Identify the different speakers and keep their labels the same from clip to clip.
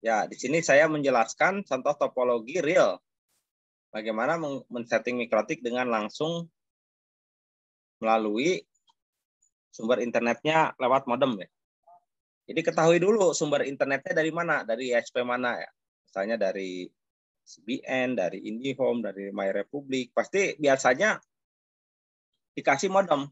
Speaker 1: Ya, di sini saya menjelaskan contoh topologi real. Bagaimana men-setting mikrotik dengan langsung melalui sumber internetnya lewat modem ya. Jadi ketahui dulu sumber internetnya dari mana, dari ISP mana ya. Misalnya dari CBN, dari IndiHome, dari MyRepublic. Pasti biasanya dikasih modem.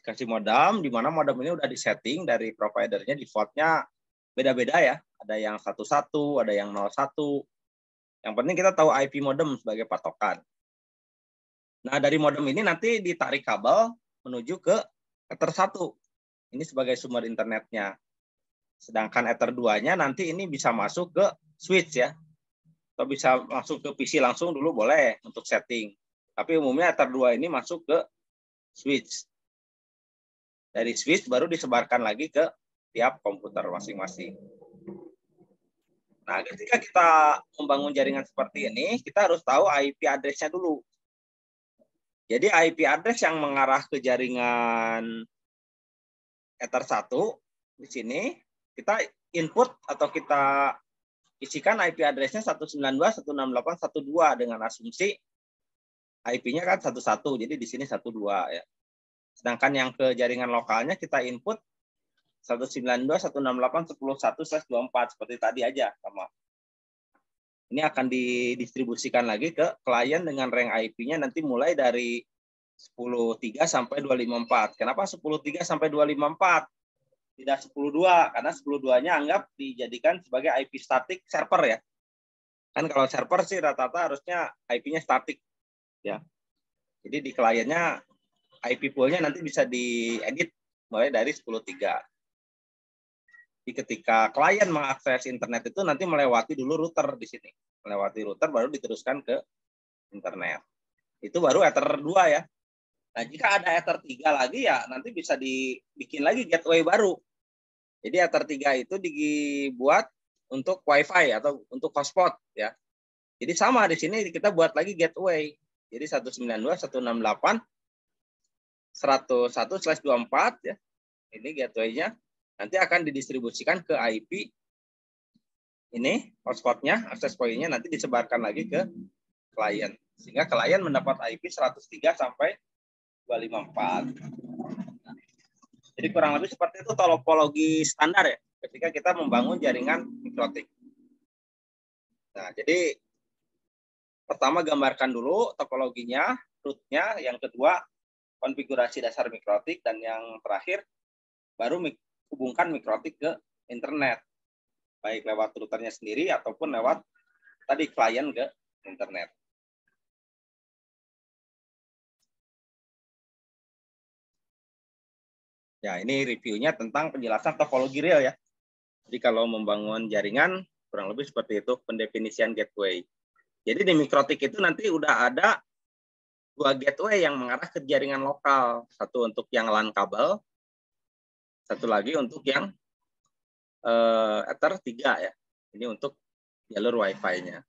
Speaker 1: Dikasih modem, di mana modem ini udah disetting dari providernya, defaultnya beda-beda ya. Ada yang satu-satu, ada yang 01. Yang penting kita tahu IP modem sebagai patokan. Nah, dari modem ini nanti ditarik kabel menuju ke Ether 1. Ini sebagai sumber internetnya. Sedangkan Ether 2-nya nanti ini bisa masuk ke switch ya. Atau bisa langsung ke PC langsung dulu boleh untuk setting. Tapi umumnya Ether 2 ini masuk ke switch. Dari switch baru disebarkan lagi ke tiap komputer masing-masing. Nah, ketika kita membangun jaringan seperti ini, kita harus tahu IP address-nya dulu. Jadi IP address yang mengarah ke jaringan Ether 1 di sini kita input atau kita isikan IP address-nya 192.168.1.2 dengan asumsi IP-nya kan 11, jadi di sini 12 ya. Sedangkan yang ke jaringan lokalnya kita input 192.168.10.1/24 seperti tadi aja sama. Ini akan didistribusikan lagi ke klien dengan rank IP-nya nanti mulai dari 10.3 sampai 254. Kenapa 10.3 sampai 254? Tidak 10.2 karena 10.2-nya anggap dijadikan sebagai IP static server ya. Kan kalau server sih rata-rata harusnya IP-nya static ya. Jadi di kliennya IP pool-nya nanti bisa diedit mulai dari 10.3. Jadi ketika klien mengakses internet itu nanti melewati dulu router di sini. Melewati router baru diteruskan ke internet. Itu baru Ether 2 ya. Nah, jika ada Ether 3 lagi ya nanti bisa dibikin lagi gateway baru. Jadi Ether 3 itu dibuat untuk WiFi atau untuk hotspot ya. Jadi sama di sini kita buat lagi gateway. Jadi 192.168 101/24 ya. Ini gateway-nya nanti akan didistribusikan ke IP ini hotspotnya, akses poinnya nanti disebarkan lagi ke klien. Sehingga klien mendapat IP 103 sampai 254. Jadi kurang lebih seperti itu topologi standar ya ketika kita membangun jaringan mikrotik. Nah, jadi pertama gambarkan dulu topologinya, rootnya, yang kedua konfigurasi dasar mikrotik, dan yang terakhir baru hubungkan mikrotik ke internet. Baik lewat routernya sendiri ataupun lewat tadi klien ke internet. Ya, ini reviewnya tentang penjelasan topologi real ya. Jadi kalau membangun jaringan, kurang lebih seperti itu pendefinisian gateway. Jadi di mikrotik itu nanti udah ada dua gateway yang mengarah ke jaringan lokal. Satu untuk yang LAN kabel, satu lagi untuk yang uh, Ether 3 ya. Ini untuk jalur Wi-Fi-nya.